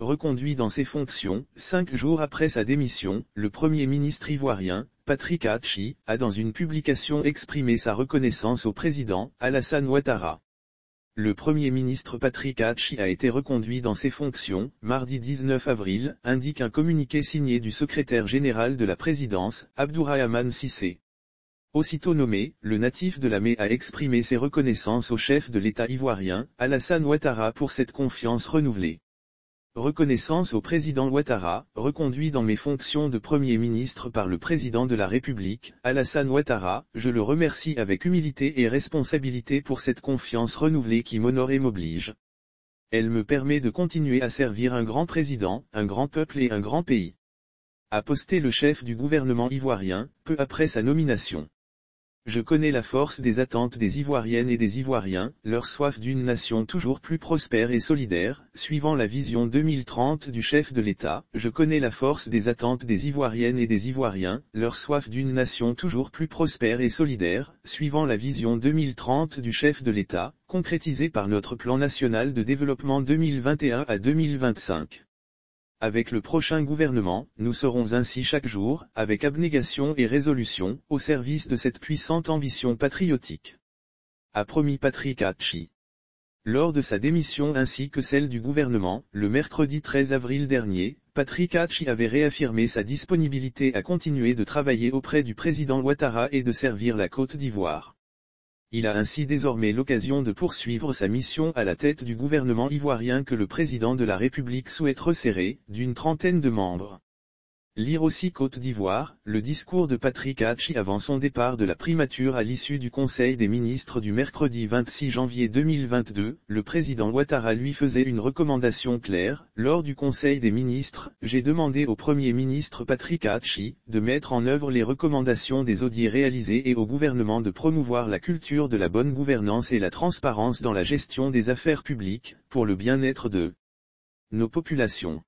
Reconduit dans ses fonctions, cinq jours après sa démission, le Premier ministre ivoirien, Patrick Hachi, a dans une publication exprimé sa reconnaissance au président, Alassane Ouattara. Le Premier ministre Patrick Hachi a été reconduit dans ses fonctions, mardi 19 avril, indique un communiqué signé du secrétaire général de la présidence, Abdourahmane Sissé. Aussitôt nommé, le natif de la Mai a exprimé ses reconnaissances au chef de l'État ivoirien, Alassane Ouattara pour cette confiance renouvelée. Reconnaissance au président Ouattara, reconduit dans mes fonctions de Premier ministre par le président de la République, Alassane Ouattara, je le remercie avec humilité et responsabilité pour cette confiance renouvelée qui m'honore et m'oblige. Elle me permet de continuer à servir un grand président, un grand peuple et un grand pays. A posté le chef du gouvernement ivoirien, peu après sa nomination. Je connais la force des attentes des Ivoiriennes et des Ivoiriens, leur soif d'une nation toujours plus prospère et solidaire, suivant la vision 2030 du chef de l'État, je connais la force des attentes des Ivoiriennes et des Ivoiriens, leur soif d'une nation toujours plus prospère et solidaire, suivant la vision 2030 du chef de l'État, concrétisée par notre plan national de développement 2021 à 2025. Avec le prochain gouvernement, nous serons ainsi chaque jour, avec abnégation et résolution, au service de cette puissante ambition patriotique. A promis Patrick Hachi. Lors de sa démission ainsi que celle du gouvernement, le mercredi 13 avril dernier, Patrick Hachi avait réaffirmé sa disponibilité à continuer de travailler auprès du président Ouattara et de servir la Côte d'Ivoire. Il a ainsi désormais l'occasion de poursuivre sa mission à la tête du gouvernement ivoirien que le président de la République souhaite resserrer, d'une trentaine de membres. Lire aussi Côte d'Ivoire, le discours de Patrick Hachi avant son départ de la primature à l'issue du Conseil des ministres du mercredi 26 janvier 2022, le président Ouattara lui faisait une recommandation claire, lors du Conseil des ministres, j'ai demandé au Premier ministre Patrick Hachi, de mettre en œuvre les recommandations des audits réalisés et au gouvernement de promouvoir la culture de la bonne gouvernance et la transparence dans la gestion des affaires publiques, pour le bien-être de nos populations.